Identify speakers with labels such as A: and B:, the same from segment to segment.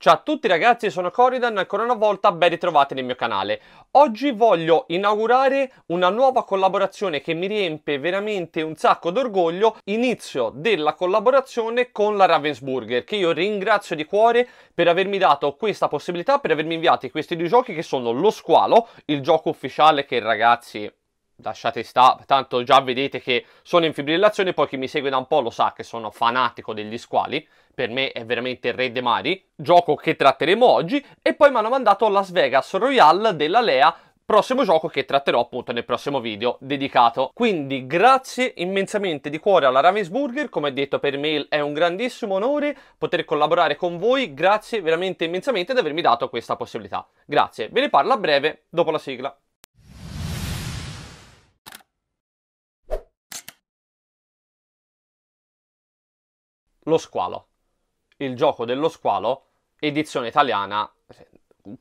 A: Ciao a tutti ragazzi, sono Corridan e ancora una volta ben ritrovati nel mio canale. Oggi voglio inaugurare una nuova collaborazione che mi riempie veramente un sacco d'orgoglio, inizio della collaborazione con la Ravensburger, che io ringrazio di cuore per avermi dato questa possibilità, per avermi inviato questi due giochi che sono Lo Squalo, il gioco ufficiale che ragazzi lasciate sta, tanto già vedete che sono in fibrillazione, poi chi mi segue da un po' lo sa che sono fanatico degli squali, per me è veramente il re dei mari, gioco che tratteremo oggi, e poi mi hanno mandato Las Vegas Royale della Lea, prossimo gioco che tratterò appunto nel prossimo video dedicato. Quindi grazie immensamente di cuore alla Ravensburger, come detto per mail è un grandissimo onore poter collaborare con voi, grazie veramente immensamente di avermi dato questa possibilità. Grazie, ve ne parlo a breve dopo la sigla. Lo squalo. Il gioco dello squalo, edizione italiana.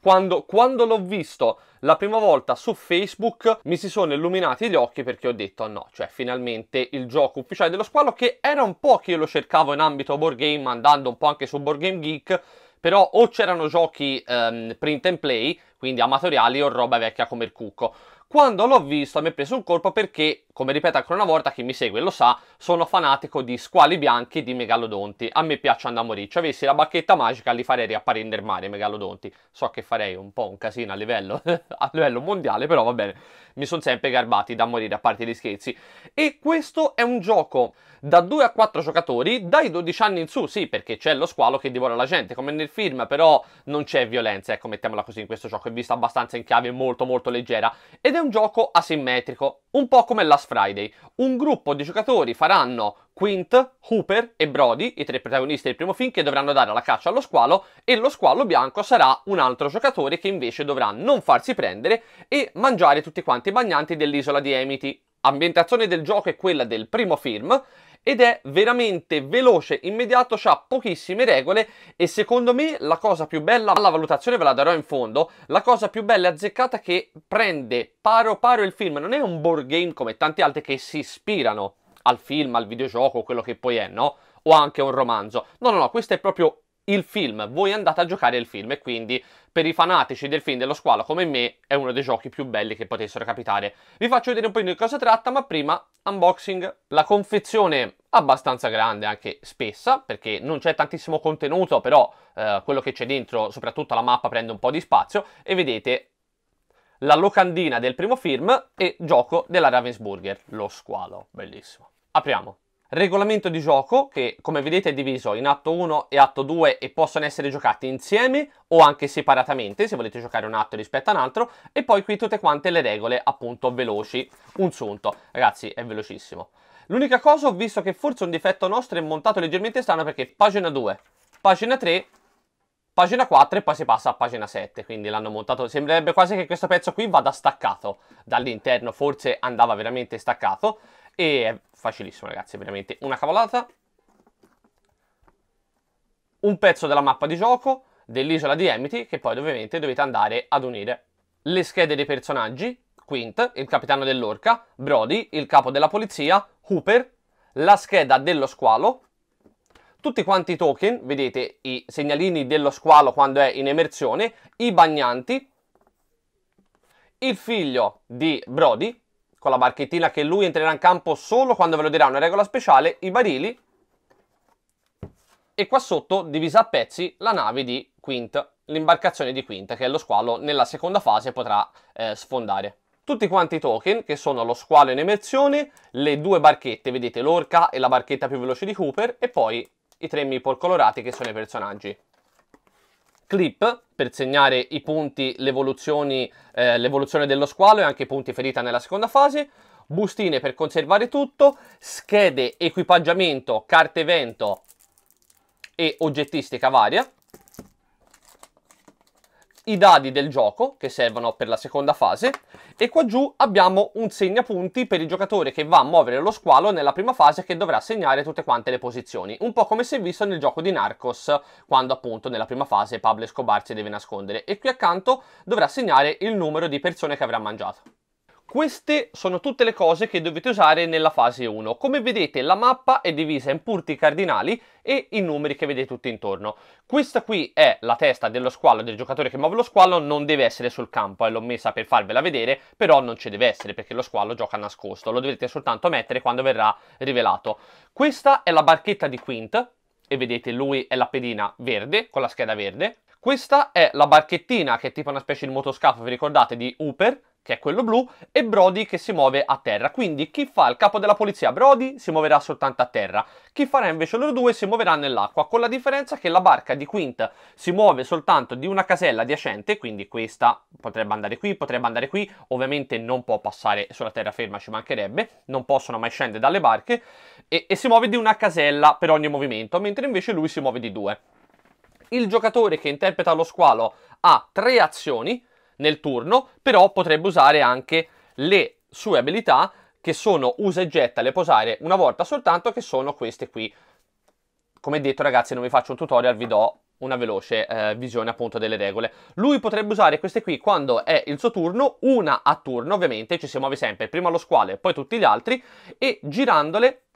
A: Quando, quando l'ho visto la prima volta su Facebook mi si sono illuminati gli occhi perché ho detto no, cioè finalmente il gioco ufficiale dello squalo che era un po' che io lo cercavo in ambito board game andando un po' anche su Board Game Geek però o c'erano giochi um, print and play, quindi amatoriali o roba vecchia come il cucco. Quando l'ho visto mi ha preso un colpo perché come ripeto ancora una volta, chi mi segue lo sa, sono fanatico di squali bianchi e di megalodonti. A me piacciono da morire. Se avessi la bacchetta magica li farei riapparire nel mare i megalodonti. So che farei un po' un casino a livello, a livello mondiale, però va bene. Mi sono sempre garbati da morire a parte gli scherzi. E questo è un gioco da 2 a 4 giocatori, dai 12 anni in su, sì, perché c'è lo squalo che divora la gente, come nel film, però non c'è violenza, ecco, mettiamola così in questo gioco, è visto abbastanza in chiave molto molto leggera. Ed è un gioco asimmetrico, un po' come Last Friday. Un gruppo di giocatori faranno Quint, Hooper e Brody, i tre protagonisti del primo film, che dovranno dare la caccia allo squalo, e lo squalo bianco sarà un altro giocatore che invece dovrà non farsi prendere e mangiare tutti quanti i bagnanti dell'isola di Amity. Ambientazione del gioco è quella del primo film, ed è veramente veloce, immediato, ha pochissime regole e secondo me la cosa più bella, la valutazione ve la darò in fondo, la cosa più bella e azzeccata che prende paro paro il film, non è un board game come tanti altri che si ispirano al film, al videogioco, quello che poi è, no? O anche un romanzo. No, no, no, questo è proprio il film, voi andate a giocare il film e quindi per i fanatici del film dello squalo come me è uno dei giochi più belli che potessero capitare. Vi faccio vedere un po' di cosa tratta, ma prima unboxing. La confezione abbastanza grande, anche spessa, perché non c'è tantissimo contenuto, però eh, quello che c'è dentro, soprattutto la mappa, prende un po' di spazio e vedete la locandina del primo film e gioco della Ravensburger, lo squalo, bellissimo. Apriamo. Regolamento di gioco che come vedete è diviso in atto 1 e atto 2 e possono essere giocati insieme o anche separatamente se volete giocare un atto rispetto a un altro e poi qui tutte quante le regole appunto veloci, un sunto, ragazzi è velocissimo. L'unica cosa ho visto che forse un difetto nostro è montato leggermente strano perché pagina 2, pagina 3, pagina 4 e poi si passa a pagina 7, quindi l'hanno montato, sembrerebbe quasi che questo pezzo qui vada staccato dall'interno, forse andava veramente staccato e è facilissimo ragazzi, veramente una cavolata. Un pezzo della mappa di gioco dell'isola di Amity che poi ovviamente dovete andare ad unire. Le schede dei personaggi, Quint, il capitano dell'orca, Brody, il capo della polizia, Hooper, la scheda dello squalo, tutti quanti i token, vedete i segnalini dello squalo quando è in emersione, i bagnanti, il figlio di Brody, con la barchettina che lui entrerà in campo solo quando ve lo dirà una regola speciale, i barili e qua sotto, divisa a pezzi, la nave di Quint, l'imbarcazione di Quint, che è lo squalo nella seconda fase potrà eh, sfondare. Tutti quanti i token, che sono lo squalo in emersione, le due barchette, vedete l'orca e la barchetta più veloce di Cooper, e poi i tre meeple colorati che sono i personaggi. Clip per segnare i punti, l'evoluzione eh, dello squalo e anche i punti ferita nella seconda fase, bustine per conservare tutto, schede equipaggiamento, carte evento e oggettistica varia, i dadi del gioco che servono per la seconda fase e qua giù abbiamo un segnapunti per il giocatore che va a muovere lo squalo nella prima fase che dovrà segnare tutte quante le posizioni, un po' come si è visto nel gioco di Narcos quando appunto nella prima fase Pablo Escobar si deve nascondere e qui accanto dovrà segnare il numero di persone che avrà mangiato. Queste sono tutte le cose che dovete usare nella fase 1. Come vedete la mappa è divisa in punti cardinali e i numeri che vedete tutti intorno. Questa qui è la testa dello squalo, del giocatore che muove lo squalo, non deve essere sul campo, eh, l'ho messa per farvela vedere, però non ci deve essere perché lo squalo gioca nascosto, lo dovete soltanto mettere quando verrà rivelato. Questa è la barchetta di Quint, e vedete lui è la pedina verde, con la scheda verde. Questa è la barchettina, che è tipo una specie di motoscafo, vi ricordate, di Hooper, che è quello blu, e Brody che si muove a terra. Quindi chi fa il capo della polizia Brody si muoverà soltanto a terra. Chi farà invece loro due si muoverà nell'acqua, con la differenza che la barca di Quint si muove soltanto di una casella adiacente, quindi questa potrebbe andare qui, potrebbe andare qui, ovviamente non può passare sulla terraferma, ci mancherebbe, non possono mai scendere dalle barche, e, e si muove di una casella per ogni movimento, mentre invece lui si muove di due. Il giocatore che interpreta lo squalo ha tre azioni, nel turno, però potrebbe usare anche le sue abilità che sono usa e getta, le può usare una volta soltanto, che sono queste qui. Come detto ragazzi non vi faccio un tutorial, vi do una veloce eh, visione appunto delle regole. Lui potrebbe usare queste qui quando è il suo turno, una a turno ovviamente, ci si muove sempre prima lo squalo e poi tutti gli altri, e girandole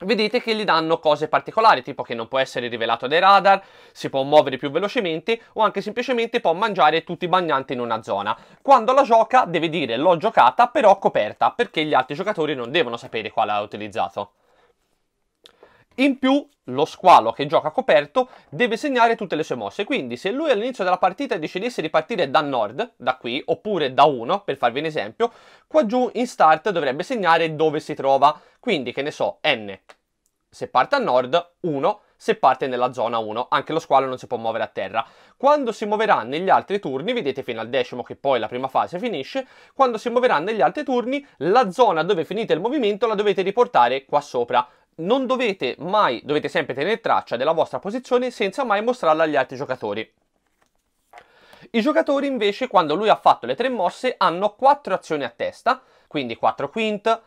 A: vedete che gli danno cose particolari, tipo che non può essere rivelato dai radar, si può muovere più velocemente o anche semplicemente può mangiare tutti i bagnanti in una zona. Quando la gioca deve dire l'ho giocata però coperta, perché gli altri giocatori non devono sapere quale ha utilizzato. In più, lo squalo che gioca coperto deve segnare tutte le sue mosse, quindi se lui all'inizio della partita decidesse di partire da nord, da qui, oppure da 1, per farvi un esempio, qua giù in start dovrebbe segnare dove si trova, quindi che ne so, N, se parte a nord, 1, se parte nella zona 1, anche lo squalo non si può muovere a terra. Quando si muoverà negli altri turni, vedete fino al decimo che poi la prima fase finisce, quando si muoverà negli altri turni, la zona dove finite il movimento la dovete riportare qua sopra non dovete mai, dovete sempre tenere traccia della vostra posizione senza mai mostrarla agli altri giocatori. I giocatori invece, quando lui ha fatto le tre mosse, hanno quattro azioni a testa, quindi 4 Quint,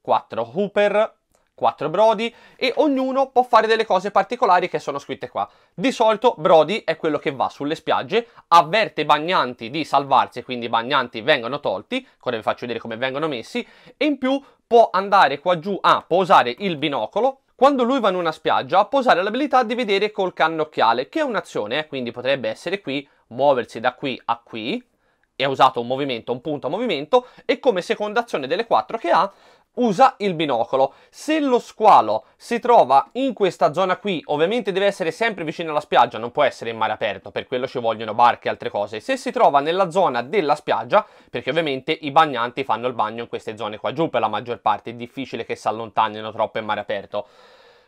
A: 4 Hooper, 4 Brody e ognuno può fare delle cose particolari che sono scritte qua. Di solito Brody è quello che va sulle spiagge, avverte i bagnanti di salvarsi, quindi i bagnanti vengono tolti, ora vi faccio vedere come vengono messi, e in più può andare qua giù, può usare il binocolo, quando lui va in una spiaggia può usare l'abilità di vedere col cannocchiale, che è un'azione, eh, quindi potrebbe essere qui, muoversi da qui a qui, e ha usato un movimento, un punto a movimento, e come seconda azione delle quattro che ha, usa il binocolo. Se lo squalo si trova in questa zona qui, ovviamente deve essere sempre vicino alla spiaggia, non può essere in mare aperto, per quello ci vogliono barche e altre cose. Se si trova nella zona della spiaggia, perché ovviamente i bagnanti fanno il bagno in queste zone qua giù per la maggior parte, è difficile che si allontanino troppo in mare aperto.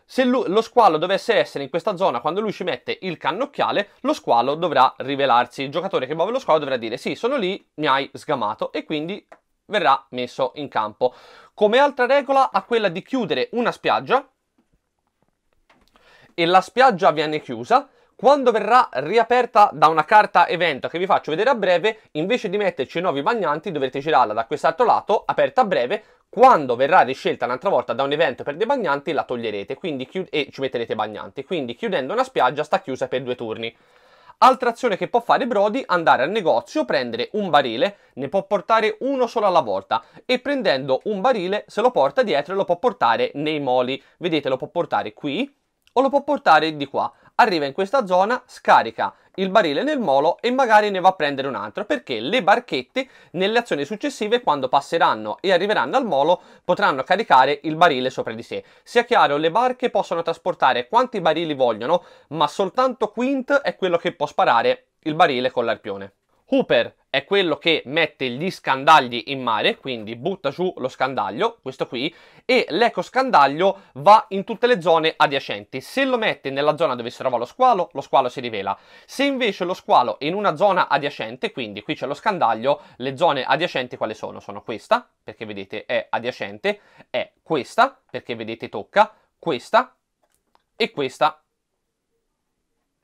A: Se lo squalo dovesse essere in questa zona quando lui ci mette il cannocchiale, lo squalo dovrà rivelarsi. Il giocatore che muove lo squalo dovrà dire sì, sono lì, mi hai sgamato e quindi verrà messo in campo. Come altra regola ha quella di chiudere una spiaggia e la spiaggia viene chiusa. Quando verrà riaperta da una carta evento che vi faccio vedere a breve, invece di metterci nuovi bagnanti dovrete girarla da quest'altro lato, aperta a breve, quando verrà riscelta un'altra volta da un evento per dei bagnanti la toglierete. Quindi e ci metterete bagnanti, quindi chiudendo una spiaggia sta chiusa per due turni. Altra azione che può fare Brody, andare al negozio, prendere un barile, ne può portare uno solo alla volta e prendendo un barile se lo porta dietro e lo può portare nei moli. Vedete, lo può portare qui o lo può portare di qua arriva in questa zona, scarica il barile nel molo e magari ne va a prendere un altro perché le barchette nelle azioni successive quando passeranno e arriveranno al molo potranno caricare il barile sopra di sé. Sia chiaro, le barche possono trasportare quanti barili vogliono ma soltanto Quint è quello che può sparare il barile con l'arpione. Hooper è quello che mette gli scandagli in mare, quindi butta giù lo scandaglio, questo qui, e l'ecoscandaglio va in tutte le zone adiacenti. Se lo mette nella zona dove si trova lo squalo, lo squalo si rivela. Se invece lo squalo è in una zona adiacente, quindi qui c'è lo scandaglio, le zone adiacenti quali sono? Sono questa, perché vedete è adiacente, è questa, perché vedete tocca, questa e questa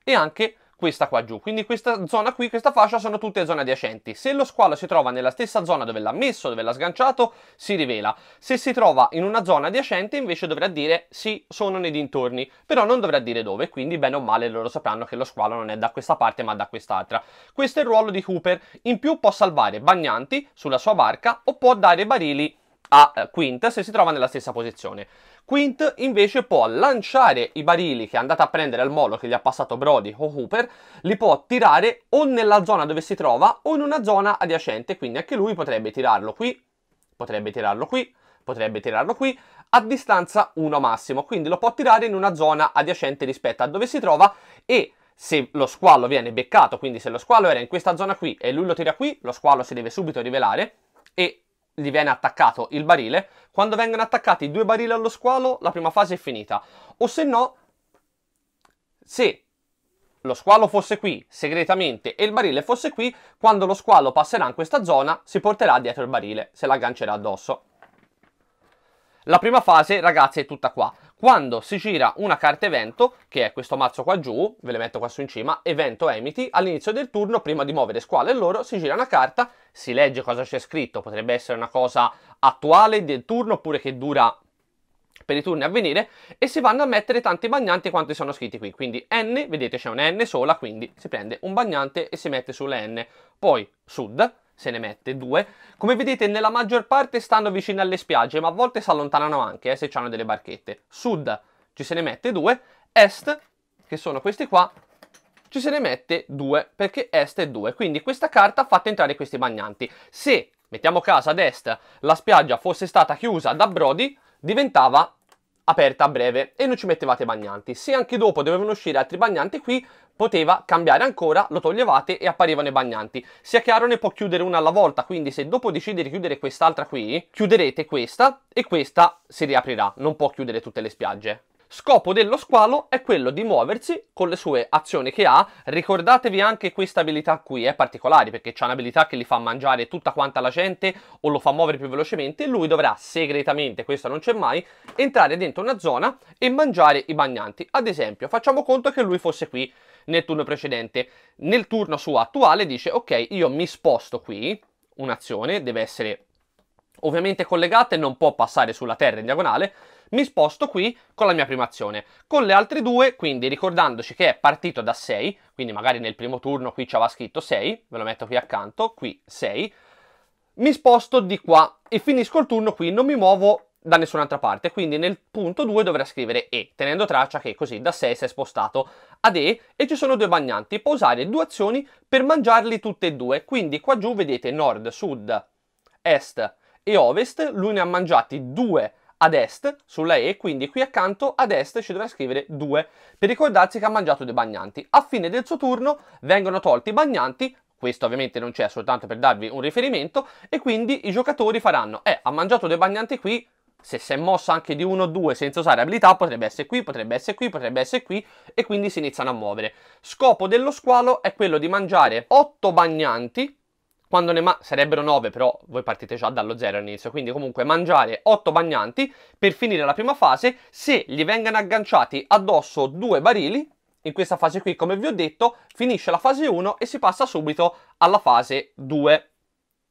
A: e anche questa qua giù. Quindi questa zona qui, questa fascia sono tutte zone adiacenti. Se lo squalo si trova nella stessa zona dove l'ha messo, dove l'ha sganciato, si rivela. Se si trova in una zona adiacente invece dovrà dire sì, sono nei dintorni, però non dovrà dire dove, quindi bene o male loro sapranno che lo squalo non è da questa parte ma da quest'altra. Questo è il ruolo di Cooper. In più può salvare bagnanti sulla sua barca o può dare barili a Quint se si trova nella stessa posizione. Quint invece può lanciare i barili che è andato a prendere al molo che gli ha passato Brody o Hooper, li può tirare o nella zona dove si trova o in una zona adiacente, quindi anche lui potrebbe tirarlo qui, potrebbe tirarlo qui, potrebbe tirarlo qui, a distanza 1 massimo, quindi lo può tirare in una zona adiacente rispetto a dove si trova e se lo squalo viene beccato, quindi se lo squalo era in questa zona qui e lui lo tira qui, lo squalo si deve subito rivelare e gli viene attaccato il barile, quando vengono attaccati due barili allo squalo, la prima fase è finita. O se no, se lo squalo fosse qui segretamente e il barile fosse qui, quando lo squalo passerà in questa zona, si porterà dietro il barile, se l'aggancerà addosso. La prima fase, ragazzi, è tutta qua. Quando si gira una carta evento, che è questo mazzo qua giù, ve le metto qua su in cima, evento emiti, all'inizio del turno, prima di muovere squalo e loro, si gira una carta, si legge cosa c'è scritto, potrebbe essere una cosa attuale del turno oppure che dura per i turni a venire e si vanno a mettere tanti bagnanti quanti sono scritti qui. Quindi n, vedete c'è una n sola quindi si prende un bagnante e si mette sulle n. Poi sud se ne mette due. Come vedete nella maggior parte stanno vicino alle spiagge, ma a volte si allontanano anche eh, se hanno delle barchette. Sud ci se ne mette due, est, che sono questi qua, ci se ne mette due, perché est è due. Quindi questa carta ha fatto entrare questi bagnanti. Se, mettiamo caso ad est, la spiaggia fosse stata chiusa da Brody, diventava aperta a breve e non ci mettevate bagnanti. Se anche dopo dovevano uscire altri bagnanti qui, poteva cambiare ancora, lo toglievate e apparivano i bagnanti. Sia chiaro ne può chiudere una alla volta, quindi se dopo decide di chiudere quest'altra qui, chiuderete questa e questa si riaprirà, non può chiudere tutte le spiagge. Scopo dello squalo è quello di muoversi con le sue azioni che ha. Ricordatevi anche questa abilità qui, è particolare perché c'è un'abilità che li fa mangiare tutta quanta la gente o lo fa muovere più velocemente. Lui dovrà segretamente, questo non c'è mai, entrare dentro una zona e mangiare i bagnanti. Ad esempio, facciamo conto che lui fosse qui nel turno precedente. Nel turno suo attuale dice ok, io mi sposto qui, un'azione deve essere ovviamente collegata e non può passare sulla terra in diagonale, mi sposto qui con la mia prima azione. Con le altre due, quindi ricordandoci che è partito da 6, quindi magari nel primo turno qui ci aveva scritto 6, ve lo metto qui accanto, qui 6, mi sposto di qua e finisco il turno qui, non mi muovo da nessun'altra parte, quindi nel punto 2 dovrà scrivere E, tenendo traccia che così da 6 si è spostato ad E e ci sono due bagnanti, può usare due azioni per mangiarli tutte e due, quindi qua giù vedete nord, sud, est e ovest, lui ne ha mangiati due ad est sulla E, quindi qui accanto ad est ci dovrà scrivere 2 per ricordarsi che ha mangiato dei bagnanti. A fine del suo turno vengono tolti i bagnanti, questo ovviamente non c'è soltanto per darvi un riferimento, e quindi i giocatori faranno, eh, ha mangiato dei bagnanti qui, se si è mosso anche di 1 o 2 senza usare abilità potrebbe essere qui, potrebbe essere qui, potrebbe essere qui e quindi si iniziano a muovere. Scopo dello squalo è quello di mangiare 8 bagnanti quando ne ma sarebbero 9 però voi partite già dallo 0 all'inizio, quindi comunque mangiare 8 bagnanti per finire la prima fase, se gli vengano agganciati addosso due barili, in questa fase qui come vi ho detto, finisce la fase 1 e si passa subito alla fase 2.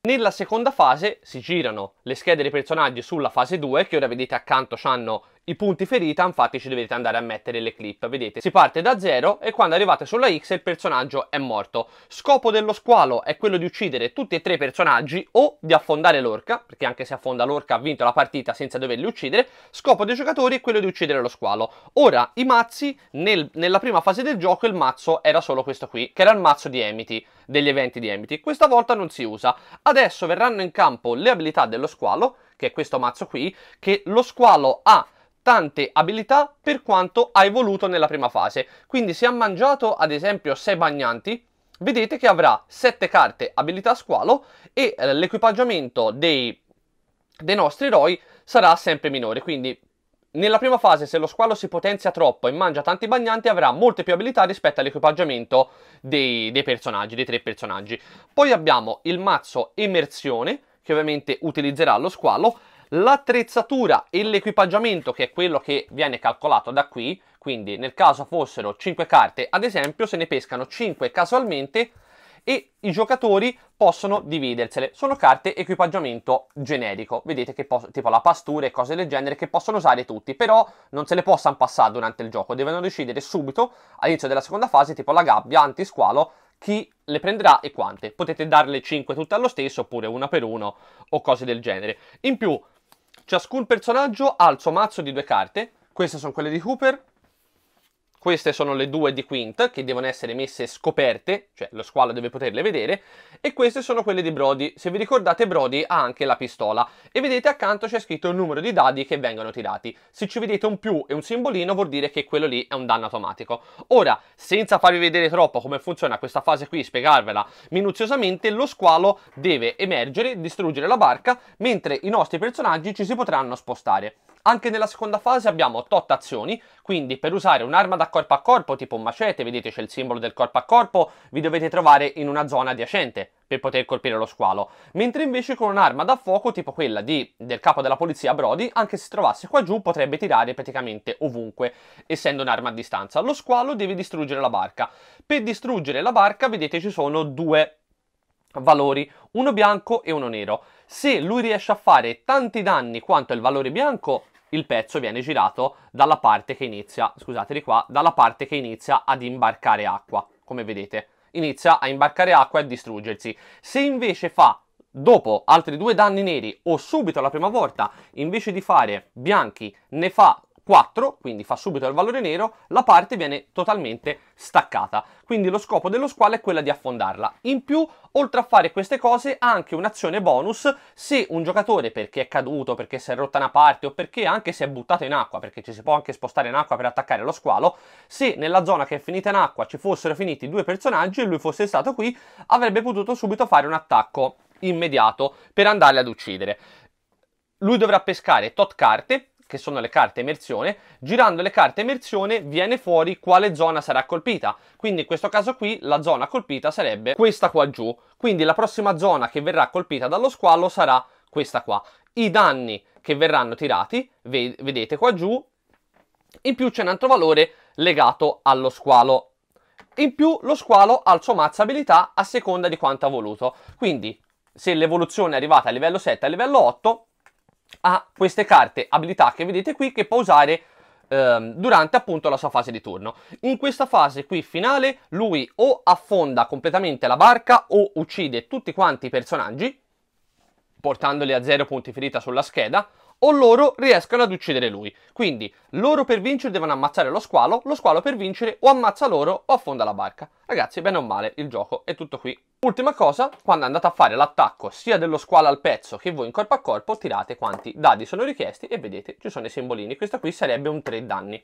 A: Nella seconda fase si girano le schede dei personaggi sulla fase 2, che ora vedete accanto hanno i punti ferita, infatti ci dovete andare a mettere le clip. Vedete, si parte da 0 e quando arrivate sulla X il personaggio è morto. Scopo dello squalo è quello di uccidere tutti e tre i personaggi o di affondare l'orca, perché anche se affonda l'orca ha vinto la partita senza doverli uccidere. Scopo dei giocatori è quello di uccidere lo squalo. Ora, i mazzi, nel, nella prima fase del gioco il mazzo era solo questo qui, che era il mazzo di Emity, degli eventi di Emity. Questa volta non si usa. Adesso verranno in campo le abilità dello squalo, che è questo mazzo qui, che lo squalo ha tante abilità per quanto hai voluto nella prima fase. Quindi se ha mangiato ad esempio 6 bagnanti, vedete che avrà 7 carte abilità squalo e eh, l'equipaggiamento dei, dei nostri eroi sarà sempre minore. Quindi nella prima fase se lo squalo si potenzia troppo e mangia tanti bagnanti avrà molte più abilità rispetto all'equipaggiamento dei, dei personaggi, dei tre personaggi. Poi abbiamo il mazzo immersione che ovviamente utilizzerà lo squalo L'attrezzatura e l'equipaggiamento, che è quello che viene calcolato da qui, quindi nel caso fossero 5 carte, ad esempio, se ne pescano 5 casualmente e i giocatori possono dividersele. Sono carte equipaggiamento generico, vedete che tipo la pastura e cose del genere che possono usare tutti, però non se le possano passare durante il gioco, devono decidere subito all'inizio della seconda fase, tipo la gabbia, anti-squalo, chi le prenderà e quante. Potete darle 5 tutte allo stesso oppure una per uno o cose del genere. In più, ciascun personaggio ha il suo mazzo di due carte, queste sono quelle di Cooper, queste sono le due di Quint che devono essere messe scoperte, cioè lo squalo deve poterle vedere, e queste sono quelle di Brody. Se vi ricordate Brody ha anche la pistola e vedete accanto c'è scritto il numero di dadi che vengono tirati. Se ci vedete un più e un simbolino vuol dire che quello lì è un danno automatico. Ora, senza farvi vedere troppo come funziona questa fase qui, spiegarvela minuziosamente, lo squalo deve emergere, distruggere la barca, mentre i nostri personaggi ci si potranno spostare. Anche nella seconda fase abbiamo tot azioni, quindi per usare un'arma da corpo a corpo, tipo un macete, vedete c'è il simbolo del corpo a corpo, vi dovete trovare in una zona adiacente per poter colpire lo squalo. Mentre invece con un'arma da fuoco, tipo quella di, del capo della polizia Brody, anche se si trovasse qua giù, potrebbe tirare praticamente ovunque, essendo un'arma a distanza. Lo squalo deve distruggere la barca. Per distruggere la barca, vedete, ci sono due valori, uno bianco e uno nero. Se lui riesce a fare tanti danni quanto il valore bianco, il pezzo viene girato dalla parte che inizia, scusate di qua, dalla parte che inizia ad imbarcare acqua, come vedete. Inizia a imbarcare acqua e a distruggersi. Se invece fa dopo altri due danni neri o subito la prima volta, invece di fare bianchi, ne fa 4, quindi fa subito il valore nero, la parte viene totalmente staccata. Quindi lo scopo dello squalo è quella di affondarla. In più, oltre a fare queste cose, ha anche un'azione bonus se un giocatore, perché è caduto, perché si è rotta una parte o perché anche si è buttato in acqua, perché ci si può anche spostare in acqua per attaccare lo squalo, se nella zona che è finita in acqua ci fossero finiti due personaggi e lui fosse stato qui, avrebbe potuto subito fare un attacco immediato per andarli ad uccidere. Lui dovrà pescare tot carte, che sono le carte emersione, girando le carte emersione viene fuori quale zona sarà colpita. Quindi in questo caso qui la zona colpita sarebbe questa qua giù. Quindi la prossima zona che verrà colpita dallo squalo sarà questa qua. I danni che verranno tirati, vedete qua giù, in più c'è un altro valore legato allo squalo. In più lo squalo ha il suo mazzo abilità a seconda di quanto ha voluto. Quindi se l'evoluzione è arrivata a livello 7 a livello 8 ha queste carte abilità che vedete qui che può usare ehm, durante appunto la sua fase di turno. In questa fase qui finale lui o affonda completamente la barca o uccide tutti quanti i personaggi portandoli a zero punti ferita sulla scheda o loro riescono ad uccidere lui. Quindi loro per vincere devono ammazzare lo squalo, lo squalo per vincere o ammazza loro o affonda la barca. Ragazzi, bene o male, il gioco è tutto qui. Ultima cosa, quando andate a fare l'attacco sia dello squalo al pezzo che voi in corpo a corpo, tirate quanti dadi sono richiesti e vedete ci sono i simbolini. Questo qui sarebbe un 3 danni.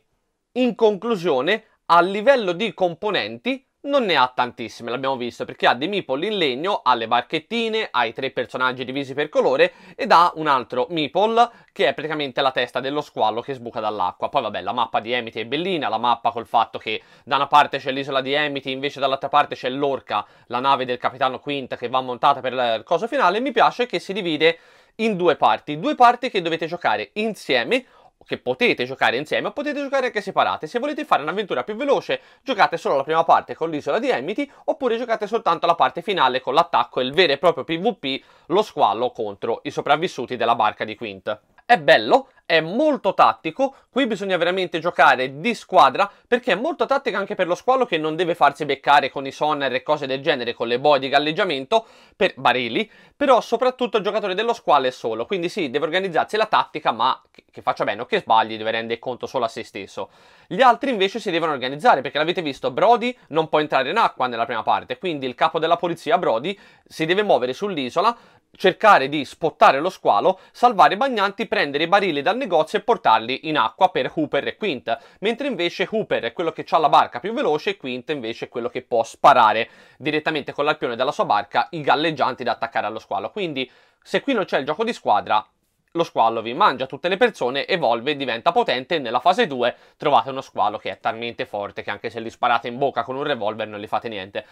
A: In conclusione, a livello di componenti, non ne ha tantissime, l'abbiamo visto, perché ha dei meeple in legno, ha le barchettine, ha i tre personaggi divisi per colore ed ha un altro meeple che è praticamente la testa dello squalo che sbuca dall'acqua. Poi vabbè, la mappa di Emity è bellina, la mappa col fatto che da una parte c'è l'isola di Emity, invece dall'altra parte c'è l'orca, la nave del capitano Quint che va montata per il coso finale, mi piace che si divide in due parti, due parti che dovete giocare insieme che potete giocare insieme o potete giocare anche separate. Se volete fare un'avventura più veloce, giocate solo la prima parte con l'isola di Amity oppure giocate soltanto la parte finale con l'attacco e il vero e proprio PvP, lo squallo contro i sopravvissuti della barca di Quint. È bello, è molto tattico, qui bisogna veramente giocare di squadra perché è molto tattica anche per lo squalo che non deve farsi beccare con i sonar e cose del genere, con le boe di galleggiamento per barili, però soprattutto il giocatore dello squalo è solo, quindi sì, deve organizzarsi la tattica ma che, faccia bene o che sbagli deve rendere conto solo a se stesso. Gli altri invece si devono organizzare perché l'avete visto, Brody non può entrare in acqua nella prima parte, quindi il capo della polizia Brody si deve muovere sull'isola cercare di spottare lo squalo, salvare i bagnanti, prendere i barili dal negozio e portarli in acqua per Hooper e Quint, mentre invece Hooper è quello che ha la barca più veloce e Quint invece è quello che può sparare direttamente con l'alpione della sua barca i galleggianti da attaccare allo squalo. Quindi se qui non c'è il gioco di squadra, lo squalo vi mangia tutte le persone, evolve diventa potente e nella fase 2 trovate uno squalo che è talmente forte che anche se gli sparate in bocca con un revolver non gli fate niente.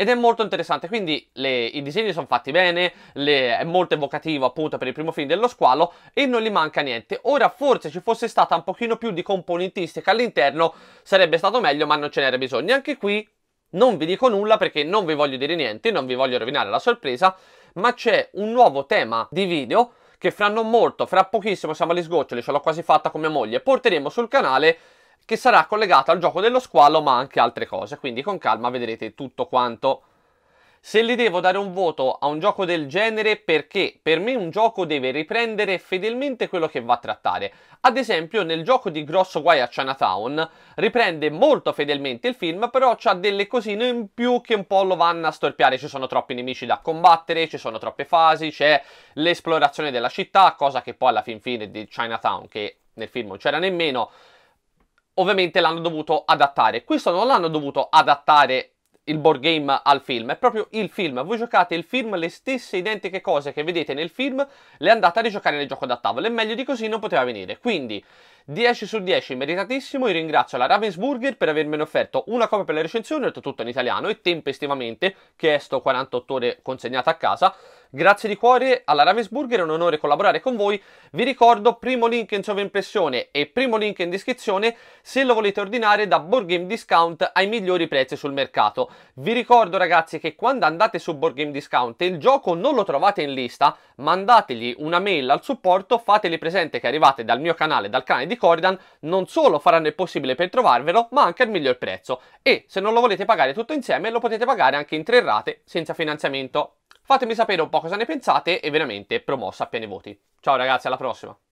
A: Ed è molto interessante, quindi le, i disegni sono fatti bene, le, è molto evocativo appunto per il primo film dello squalo e non gli manca niente. Ora forse ci fosse stata un pochino più di componentistica all'interno sarebbe stato meglio ma non ce n'era bisogno. Anche qui non vi dico nulla perché non vi voglio dire niente, non vi voglio rovinare la sorpresa, ma c'è un nuovo tema di video che fra non molto, fra pochissimo siamo agli sgoccioli, ce l'ho quasi fatta con mia moglie, porteremo sul canale che sarà collegato al gioco dello squalo ma anche altre cose, quindi con calma vedrete tutto quanto se gli devo dare un voto a un gioco del genere perché per me un gioco deve riprendere fedelmente quello che va a trattare. Ad esempio nel gioco di Grosso Guai a Chinatown riprende molto fedelmente il film però ha delle cosine in più che un po' lo vanno a storpiare. Ci sono troppi nemici da combattere, ci sono troppe fasi, c'è l'esplorazione della città, cosa che poi alla fin fine di Chinatown che nel film non c'era nemmeno ovviamente l'hanno dovuto adattare. Questo non l'hanno dovuto adattare il board game al film, è proprio il film. Voi giocate il film, le stesse identiche cose che vedete nel film, le andate a rigiocare nel gioco da tavola e meglio di così non poteva venire. Quindi 10 su 10, meritatissimo. Io ringrazio la Ravensburger per avermi offerto una copia per la recensione, tutto in italiano e tempestivamente, che è sto 48 ore consegnata a casa. Grazie di cuore alla Ravensburger, è un onore collaborare con voi. Vi ricordo, primo link in sovraimpressione e primo link in descrizione se lo volete ordinare da Board Game Discount ai migliori prezzi sul mercato. Vi ricordo ragazzi che quando andate su Board Game Discount e il gioco non lo trovate in lista, mandategli una mail al supporto, fateli presente che arrivate dal mio canale, dal canale di Corridan, non solo faranno il possibile per trovarvelo, ma anche al miglior prezzo. E se non lo volete pagare tutto insieme, lo potete pagare anche in tre rate senza finanziamento. Fatemi sapere un po' cosa ne pensate e veramente promossa appena i voti. Ciao ragazzi, alla prossima!